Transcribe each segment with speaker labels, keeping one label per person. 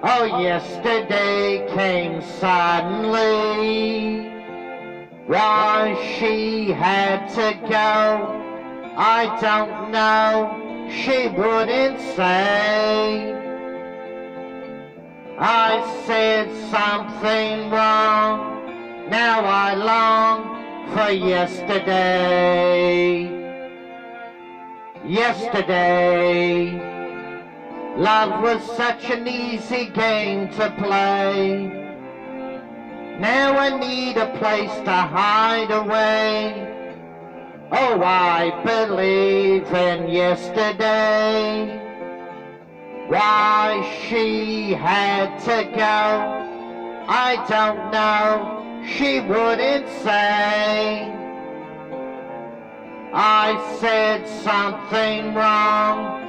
Speaker 1: Oh, yesterday came suddenly. Why she had to go, I don't know. She wouldn't say. I said something wrong. Now I long for yesterday. Yesterday, love was such an easy game to play. Now I need a place to hide away. Oh, I believe in yesterday. Why she had to go, I don't know. She wouldn't say. I said something wrong.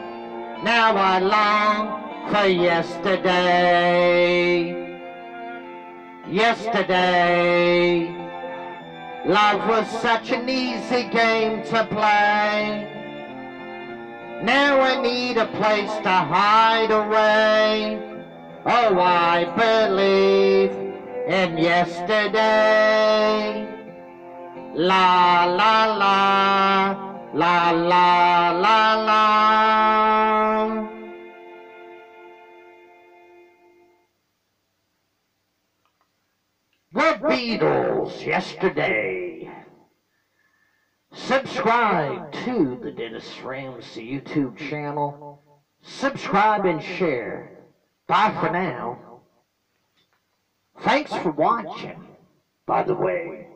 Speaker 1: Now I long for yesterday. Yesterday, love was such an easy game to play. Now I need a place to hide away. Oh, I believe in yesterday. La la la, la la la la. The Beatles yesterday. Subscribe to the Dennis Ramsay YouTube channel. Subscribe and share. Bye for now. Thanks for watching, by the way.